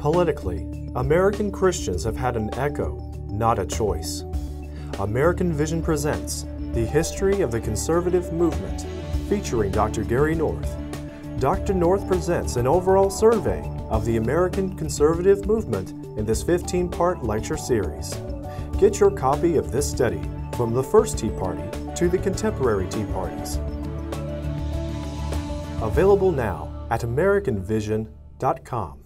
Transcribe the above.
Politically, American Christians have had an echo, not a choice. American Vision presents The History of the Conservative Movement, featuring Dr. Gary North. Dr. North presents an overall survey of the American conservative movement in this 15 part lecture series. Get your copy of this study from the first Tea Party to the contemporary Tea Parties. Available now at AmericanVision.com.